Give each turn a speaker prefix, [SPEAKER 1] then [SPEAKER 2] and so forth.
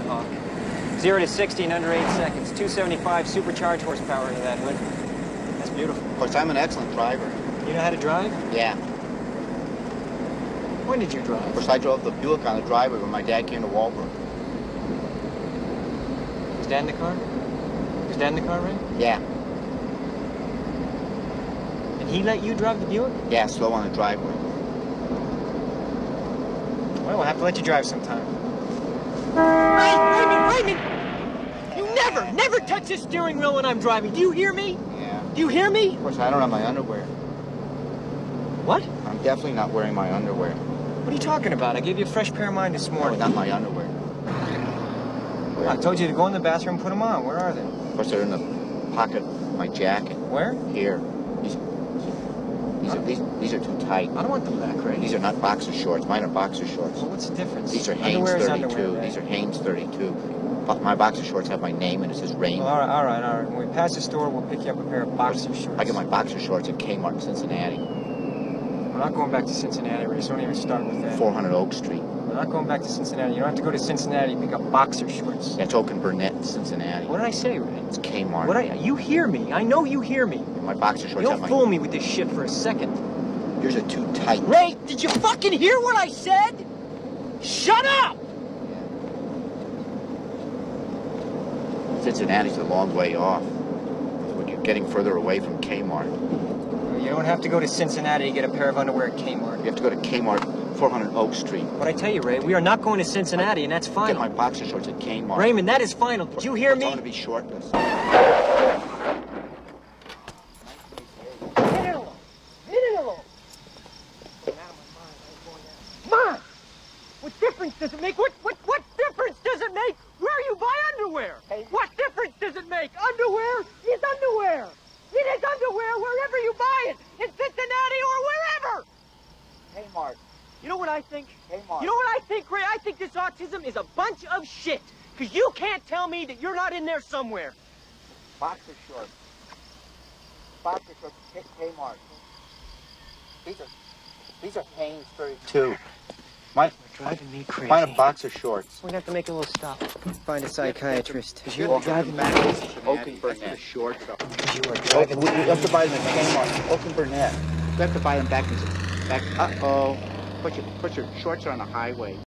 [SPEAKER 1] Hawk. Zero to 60 in under eight seconds. 275 supercharged horsepower into that hood. That's beautiful.
[SPEAKER 2] Of course, I'm an excellent driver.
[SPEAKER 1] You know how to drive?
[SPEAKER 2] Yeah.
[SPEAKER 1] When did you drive?
[SPEAKER 2] Of course, I drove the Buick on the driveway when my dad came to Walbrook.
[SPEAKER 1] Was Dad in the car? Was Dad in the car, Ray?
[SPEAKER 2] Yeah.
[SPEAKER 1] And he let you drive the Buick?
[SPEAKER 2] Yeah, slow on the driveway.
[SPEAKER 1] Well, we'll have to let you drive sometime. Raymond, Raymond! You never, never touch the steering wheel when I'm driving. Do you hear me?
[SPEAKER 2] Yeah.
[SPEAKER 1] Do you hear me?
[SPEAKER 2] Of course, I don't have my underwear.
[SPEAKER 1] What?
[SPEAKER 2] I'm definitely not wearing my underwear.
[SPEAKER 1] What are you talking about? I gave you a fresh pair of mine this
[SPEAKER 2] No,
[SPEAKER 1] morning.
[SPEAKER 2] not my underwear. Where?
[SPEAKER 1] I told you to go in the bathroom and put them on. Where are they?
[SPEAKER 2] Of course, they're in the pocket of my jacket.
[SPEAKER 1] Where?
[SPEAKER 2] Here. These, these, are, these, these are too tight.
[SPEAKER 1] I don't want them back, Ray.
[SPEAKER 2] These are not boxer shorts. Mine are boxer shorts.
[SPEAKER 1] Well, what's the difference?
[SPEAKER 2] These are Hanes
[SPEAKER 1] underwear
[SPEAKER 2] 32.
[SPEAKER 1] underwear.
[SPEAKER 2] These are Hanes 32. My boxer shorts have my name and it says Rain.
[SPEAKER 1] Well, all right, all right, all right. When we pass the store, we'll pick you up a pair of boxer shorts.
[SPEAKER 2] I get my boxer shorts at Kmart in Cincinnati,
[SPEAKER 1] We're not going back to Cincinnati, Ray. So don't even start with that.
[SPEAKER 2] 400 Oak Street.
[SPEAKER 1] We're not going back to Cincinnati. You don't have to go to Cincinnati to pick up boxer shorts.
[SPEAKER 2] That's Oak and Burnet in Cincinnati.
[SPEAKER 1] What did I say, Ray?
[SPEAKER 2] It's Kmart.
[SPEAKER 1] What I, you hear me? I know you hear me.
[SPEAKER 2] My boxer shorts
[SPEAKER 1] You
[SPEAKER 2] have
[SPEAKER 1] don't
[SPEAKER 2] my...
[SPEAKER 1] fool me with this shit for a second.
[SPEAKER 2] Yours are too tight.
[SPEAKER 1] Ray, did you fucking hear what I said? Shut up!
[SPEAKER 2] Cincinnati's a long way off. When you're getting further away from Kmart,
[SPEAKER 1] You don't have to go to Cincinnati to get a pair of underwear at Kmart.
[SPEAKER 2] you have to go to Kmart, 400 Oak Street.
[SPEAKER 1] But I tell you, Ray, we are not going to Cincinnati, and that's fine.
[SPEAKER 2] Get my
[SPEAKER 1] final.
[SPEAKER 2] boxer shorts at Kmart.
[SPEAKER 1] Raymond, that is final. Did you hear
[SPEAKER 2] I'm
[SPEAKER 1] me?
[SPEAKER 2] going to be shortless.
[SPEAKER 3] Get it alone. Get it alone. Mom! What difference does it make? What, what, what difference does it make where you buy underwear? Hey. What difference does it make? Underwear is underwear. It is underwear wherever you buy it. In Cincinnati or wherever.
[SPEAKER 2] Kmart.
[SPEAKER 3] You know what I think?
[SPEAKER 2] Kmart.
[SPEAKER 3] You know what I think, Ray? I think this autism is a bunch of shit. Because you can't tell me that you're not in there somewhere.
[SPEAKER 2] Boxer shorts. Boxer shorts at Kmart. These are, these are Hanes 32. Mine,
[SPEAKER 1] Driving me crazy.
[SPEAKER 2] mine are boxer shorts.
[SPEAKER 1] We're gonna have to make a little stop. Find a psychiatrist. Because you
[SPEAKER 2] Well,
[SPEAKER 1] are driving me
[SPEAKER 2] Oak and Burnet. shorts.
[SPEAKER 1] Because you are
[SPEAKER 2] Oh,
[SPEAKER 1] driving
[SPEAKER 2] we, we have to buy them at Kmart. Oak and Burnet. We have to buy them back in, back, uh-oh. Put your, put your shorts on the highway.